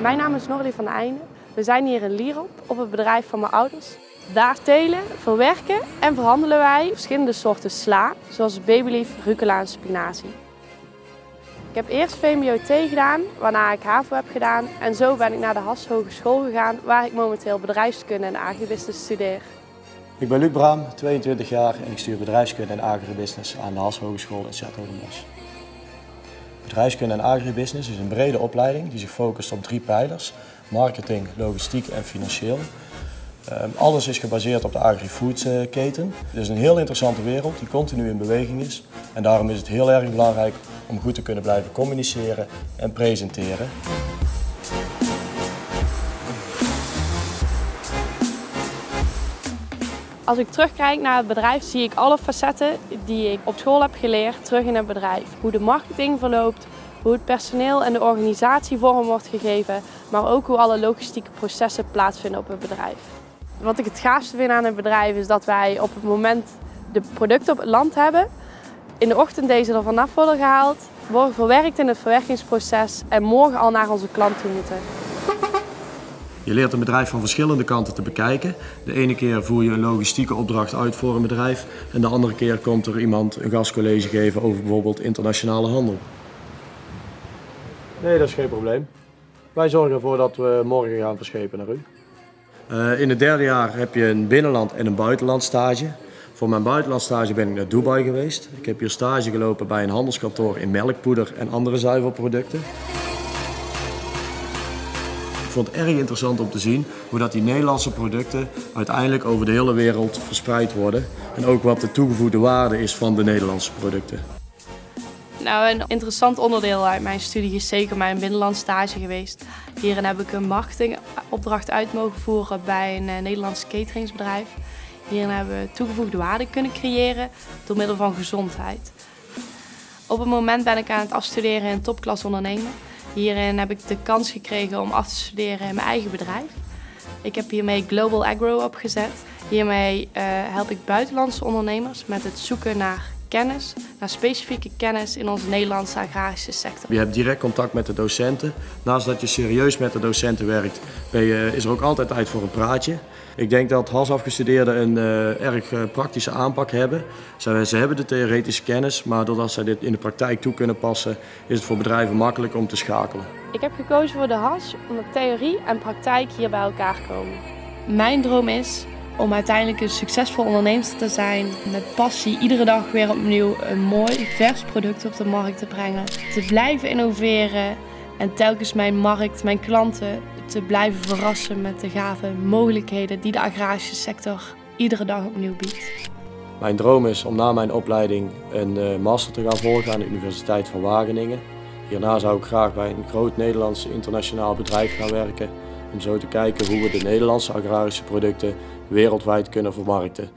Mijn naam is Norlie van Eijnen. We zijn hier in Lierop op het bedrijf van mijn ouders. Daar telen, verwerken en verhandelen wij verschillende soorten sla, zoals babylief, rucola en spinazie. Ik heb eerst VMBO-T gedaan, waarna ik HAVO heb gedaan en zo ben ik naar de Has Hogeschool gegaan, waar ik momenteel bedrijfskunde en agribusiness studeer. Ik ben Luc Braam, 22 jaar en ik stuur bedrijfskunde en agribusiness aan de Has Hogeschool in Zertogenbos. Bedrijfskunde en agribusiness is een brede opleiding die zich focust op drie pijlers. Marketing, logistiek en financieel. Ehm, alles is gebaseerd op de agri-food Het is een heel interessante wereld die continu in beweging is. En daarom is het heel erg belangrijk om goed te kunnen blijven communiceren en presenteren. Als ik terugkijk naar het bedrijf zie ik alle facetten die ik op school heb geleerd terug in het bedrijf. Hoe de marketing verloopt, hoe het personeel en de organisatie vorm wordt gegeven, maar ook hoe alle logistieke processen plaatsvinden op het bedrijf. Wat ik het gaafste vind aan het bedrijf is dat wij op het moment de producten op het land hebben, in de ochtend deze er vanaf worden gehaald, worden verwerkt in het verwerkingsproces en morgen al naar onze klant toe moeten. Je leert een bedrijf van verschillende kanten te bekijken. De ene keer voer je een logistieke opdracht uit voor een bedrijf en de andere keer komt er iemand een gastcollege geven over bijvoorbeeld internationale handel. Nee, dat is geen probleem. Wij zorgen ervoor dat we morgen gaan verschepen naar u. Uh, in het derde jaar heb je een binnenland en een buitenland stage. Voor mijn buitenlandstage ben ik naar Dubai geweest. Ik heb hier stage gelopen bij een handelskantoor in melkpoeder en andere zuivelproducten. Vond het erg interessant om te zien hoe dat die Nederlandse producten uiteindelijk over de hele wereld verspreid worden. En ook wat de toegevoegde waarde is van de Nederlandse producten. Nou, een interessant onderdeel uit mijn studie is zeker mijn binnenlandstage geweest. Hierin heb ik een marketingopdracht uit mogen voeren bij een eh, Nederlands cateringsbedrijf. Hierin hebben we toegevoegde waarde kunnen creëren door middel van gezondheid. Op het moment ben ik aan het afstuderen in topklas ondernemen. Hierin heb ik de kans gekregen om af te studeren in mijn eigen bedrijf. Ik heb hiermee Global Agro opgezet. Hiermee uh, help ik buitenlandse ondernemers met het zoeken naar kennis, naar specifieke kennis in onze Nederlandse agrarische sector. Je hebt direct contact met de docenten. Naast dat je serieus met de docenten werkt, je, is er ook altijd tijd voor een praatje. Ik denk dat HAS afgestudeerden een uh, erg uh, praktische aanpak hebben. Ze, ze, hebben de theoretische kennis, maar doordat zij dit in de praktijk toe kunnen passen, is het voor bedrijven makkelijk om te schakelen. Ik heb gekozen voor de HAS omdat theorie en praktijk hier bij elkaar komen. Mijn droom is om uiteindelijk een succesvol ondernemer te zijn. Met passie iedere dag weer opnieuw een mooi vers product op de markt te brengen. Te blijven innoveren en telkens mijn markt, mijn klanten te blijven verrassen met de gave mogelijkheden die de agrarische sector iedere dag opnieuw biedt. Mijn droom is om na mijn opleiding een eh, master te gaan volgen aan de Universiteit van Wageningen. Hierna zou ik graag bij een groot Nederlands internationaal bedrijf gaan werken om zo te kijken hoe we de Nederlandse agrarische producten wereldwijd kunnen vermarkten.